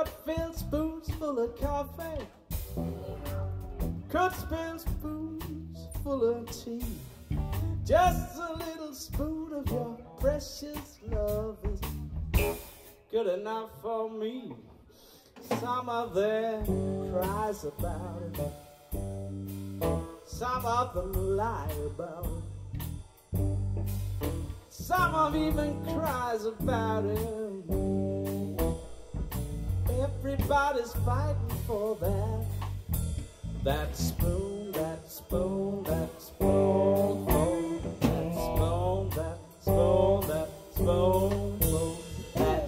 Cut filled spoons full of coffee. Cut filled spoons full of tea. Just a little spoon of your precious love is good enough for me. Some of them cries about it. Some of them lie about it. Some of them even cries about it. Everybody's fighting for that. That spoon, that spoon, that spoon, That spoon, that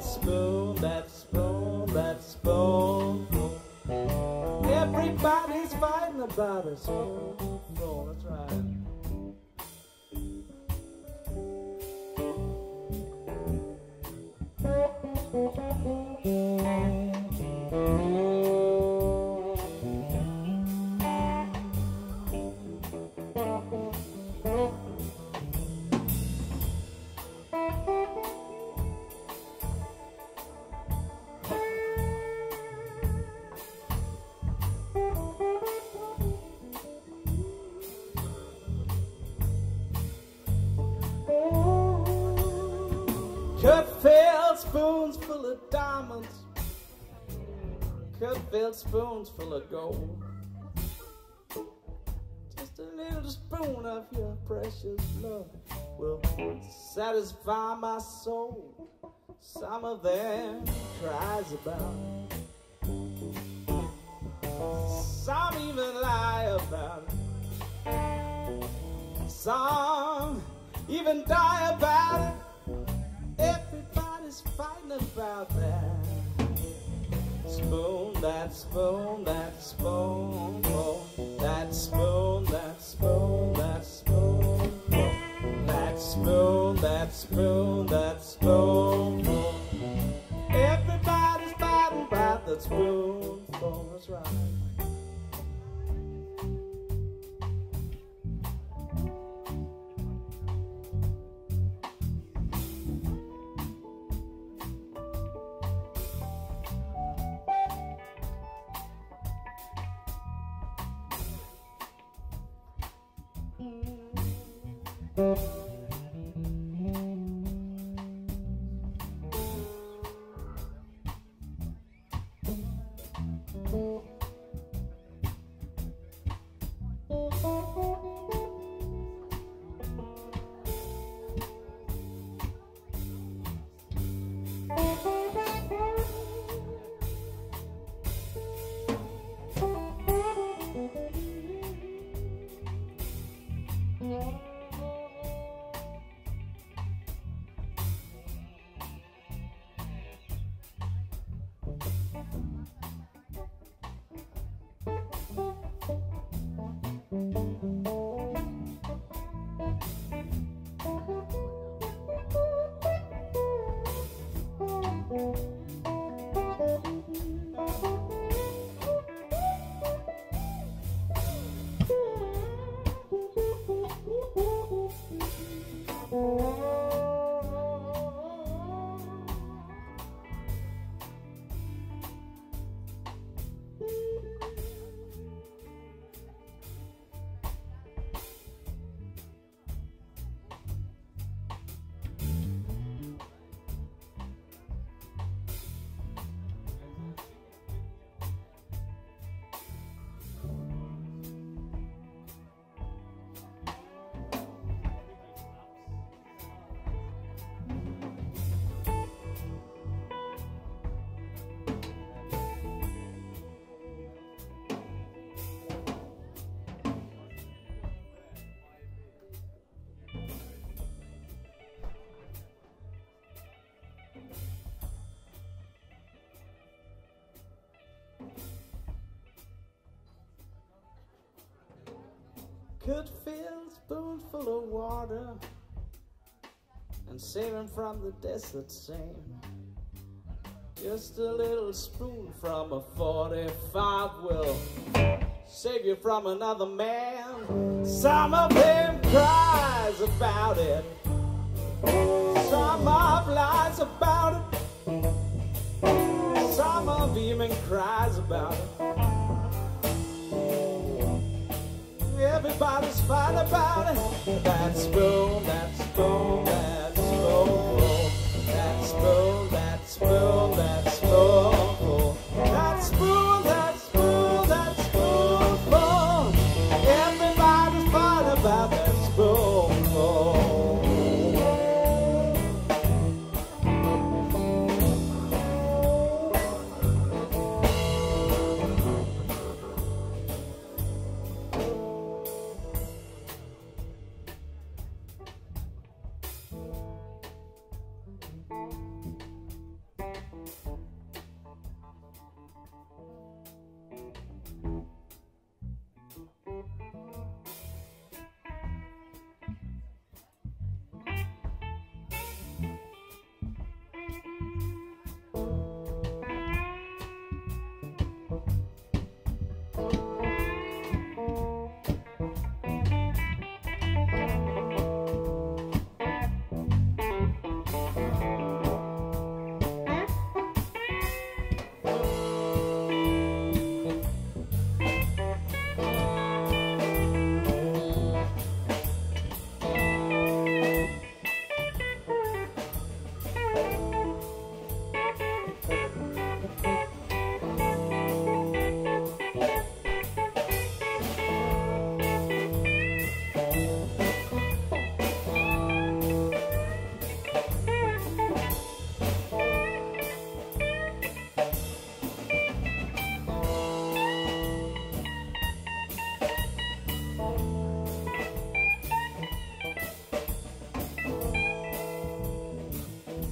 spoon, that spoon, That spoon, Everybody's fighting about that spoon spoons full of diamonds. Cut filled spoons full of gold. Just a little spoon of your precious love will satisfy my soul. Some of them cries about. Some even lie about it. Some even die about it. Fighting about that. Spoon, that spoon, that spoon, oh, that spoon, that spoon, that spoon, oh, that spoon, that spoon, that spoon. oh. Everybody's fighting about that spoon, oh, that's right. Could fill a spoonful of water and save him from the desert sand. Just a little spoon from a 45 will save you from another man. Some of them cries about it. Some of lies about it. Some of even cries about it. About it. That spoon, that spoon, that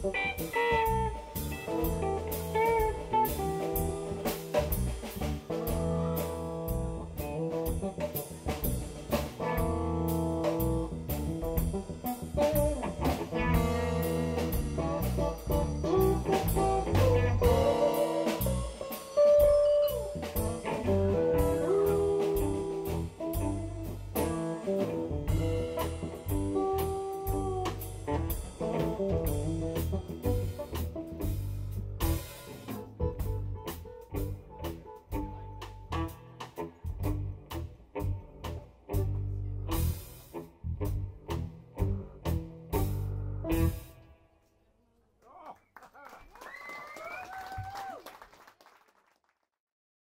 Música